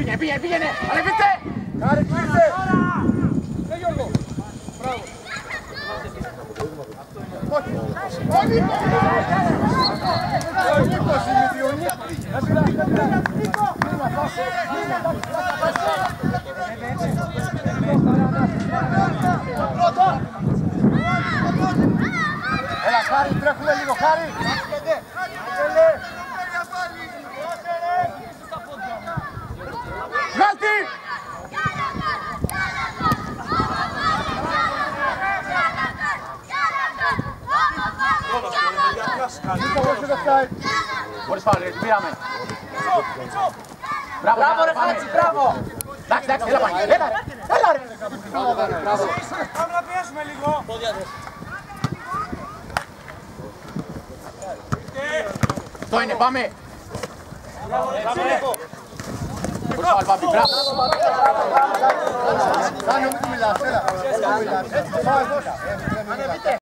Πήγαινε, πήγαινε, πήγαινε. Ανεβείτε. Κάρι, κλείσε. Ο Νίκος! Ο Νίκος είναι ο Νίκος. Έλα, Χάρη, τρέχουμε λίγο, Χάρη. Βγάλτη! Νίκο, όχι δεν φτάει. Χωρίς φάουλ, ρε, την πήραμε. Μπράβο, μπράβο, ρε, Χάτση, μπράβο. Εντάξει, εντάξει, έλα πάλι. Έλα, ρε, έλα, ρε. Πάμε να πιέσουμε λίγο. Αυτό είναι, πάμε. Χωρίς φάουλ, Πάπη, μπράβο. Κάνε, μην του μιλάς, έλα.